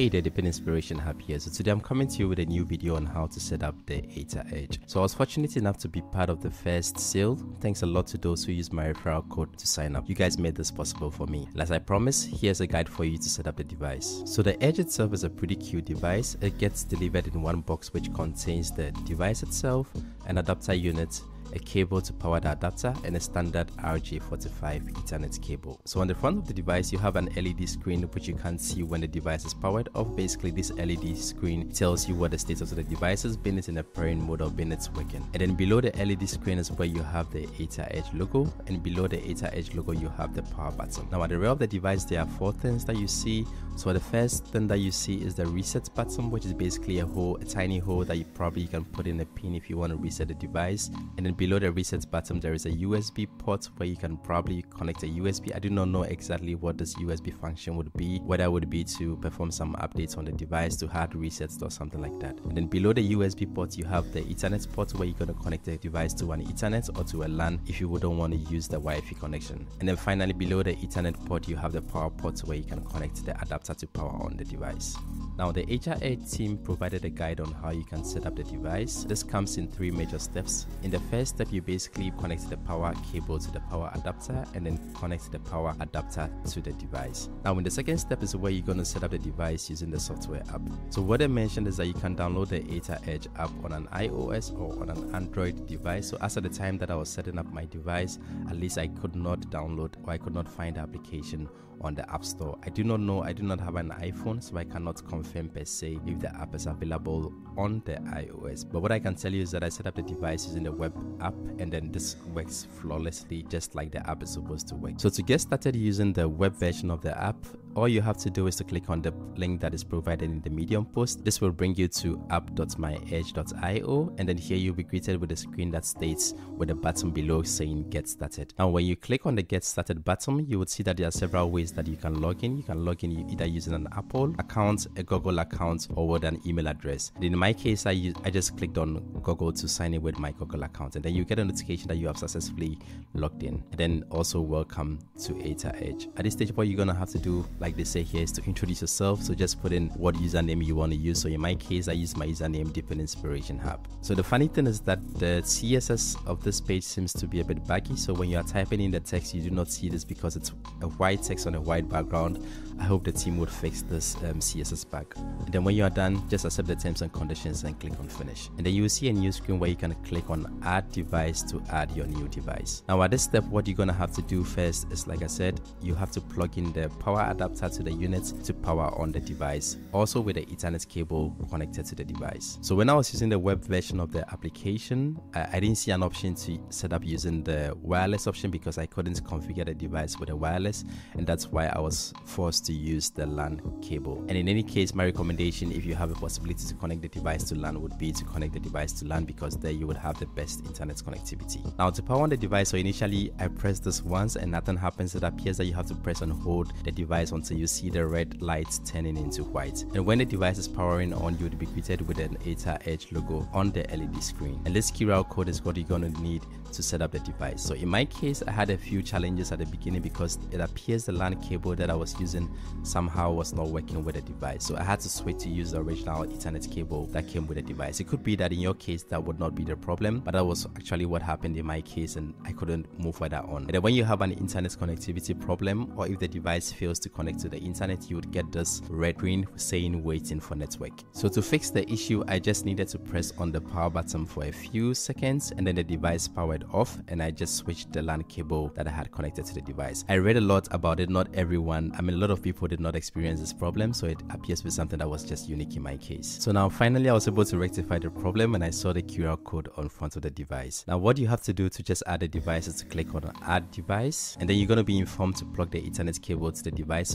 Hey there, DePIN Inspiration Hub here. So today I'm coming to you with a new video on how to set up the Aethir Edge. So I was fortunate enough to be part of the first sale. Thanks a lot to those who used my referral code to sign up. You guys made this possible for me. And as I promised, here's a guide for you to set up the device. So the Edge itself is a pretty cute device. It gets delivered in one box which contains the device itself, an adapter unit, a cable to power the adapter and a standard RJ45 Ethernet cable. So on the front of the device you have an LED screen which you can see when the device is powered off. Basically this LED screen tells you what the status of the device has been, it in a pairing mode or been it's working. And then below the LED screen is where you have the Aethir Edge logo and below the Aethir Edge logo you have the power button. Now at the rear of the device there are four things that you see. So the first thing that you see is the reset button which is basically a hole, a tiny hole that you probably can put in a pin if you want to reset the device. And then below the reset button there is a USB port where you can probably connect a USB. I do not know exactly what this USB function would be, whether it would be to perform some updates on the device to hard resets or something like that. And then below the USB port you have the Ethernet port where you're going to connect the device to an Ethernet or to a LAN if you wouldn't want to use the Wi-Fi connection. And then finally below the Ethernet port you have the power port where you can connect the adapter to power on the device. Now the Aethir team provided a guide on how you can set up the device. This comes in three major steps. In the first step you basically connect the power cable to the power adapter and then connect the power adapter to the device. Now in the second step is where you're going to set up the device using the software app. So what I mentioned is that you can download the Aethir Edge app on an iOS or on an Android device. So as at the time that I was setting up my device, at least I could not download or I could not find the application on the App Store. I do not know, I do not have an iPhone, so I cannot confirm per se if the app is available on the iOS. But what I can tell you is that I set up the device using the web app and then this works flawlessly just like the app is supposed to work. So to get started using the web version of the app, all you have to do is to click on the link that is provided in the Medium post. This will bring you to app.myedge.io and then here you'll be greeted with a screen that states with a button below saying get started. Now when you click on the get started button, you would see that there are several ways that you can log in. You can log in either using an Apple account, a Google account or with an email address. And in my case, I, use, I just clicked on Google to sign in with my Google account and then you get a notification that you have successfully logged in. And then also welcome to Aethir Edge. At this stage, what you're going to have to do like they say here is to introduce yourself. So just put in what username you want to use. So in my case i use my username DePIN Inspiration Hub. So the funny thing is that the css of this page seems to be a bit buggy. So when you are typing in the text you do not see this because it's a white text on a white background. I hope the team would fix this um, css bug. And then when you are done just accept the terms and conditions and click on finish. And then you will see a new screen where you can click on add device to add your new device. Now at this step what you're to have to do first is like i said you have to plug in the power adapter adapter to the unit to power on the device, also with the Ethernet cable connected to the device. So when I was using the web version of the application, I, I didn't see an option to set up using the wireless option because I couldn't configure the device with a wireless and that's why I was forced to use the LAN cable. And in any case, my recommendation if you have a possibility to connect the device to LAN would be to connect the device to LAN because there you would have the best internet connectivity. Now to power on the device, so initially I pressed this once and nothing happens. It appears that you have to press and hold the device until you see the red lights turning into white. And when the device is powering on, you would be greeted with an Aethir Edge logo on the LED screen. And this QR code is what you're to need to set up the device. So in my case, I had a few challenges at the beginning because it appears the LAN cable that I was using somehow was not working with the device. So I had to switch to use the original Ethernet cable that came with the device. It could be that in your case that would not be the problem, but that was actually what happened in my case and I couldn't move further on. And then when you have an internet connectivity problem or if the device fails to connect to the internet, you would get this red screen saying waiting for network. So to fix the issue, I just needed to press on the power button for a few seconds and then the device powered off and I just switched the LAN cable that I had connected to the device. I read a lot about it, not everyone, I mean a lot of people did not experience this problem so it appears to be something that was just unique in my case. So now finally I was able to rectify the problem and I saw the QR code on front of the device. Now what you have to do to just add a device is to click on add device and then you're going to be informed to plug the ethernet cable to the device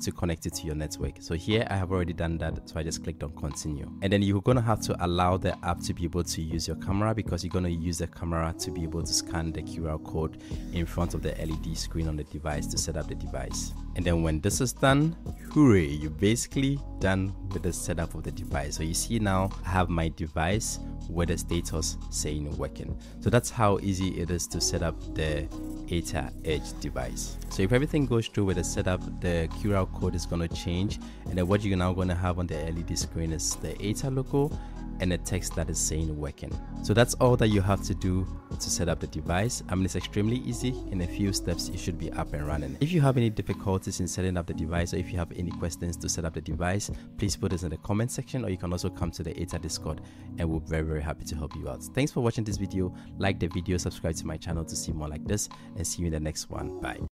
to connect it to your network. So here I have already done that. So I just clicked on continue. And then you're going to have to allow the app to be able to use your camera because you're going to use the camera to be able to scan the QR code in front of the LED screen on the device to set up the device. And then when this is done, hooray, you're basically done with the setup of the device. So you see now I have my device with the status saying working. So that's how easy it is to set up the Aethir Edge device. So if everything goes through with the setup, the QR code is going to change and then what you're now going to have on the LED screen is the Aethir logo and a text that is saying working. So that's all that you have to do to set up the device. I mean, it's extremely easy. In a few steps, you should be up and running. If you have any difficulties in setting up the device or if you have any questions to set up the device, please put this in the comment section or you can also come to the Aethir Discord and we're very, very happy to help you out. Thanks for watching this video. Like the video, subscribe to my channel to see more like this and see you in the next one. Bye.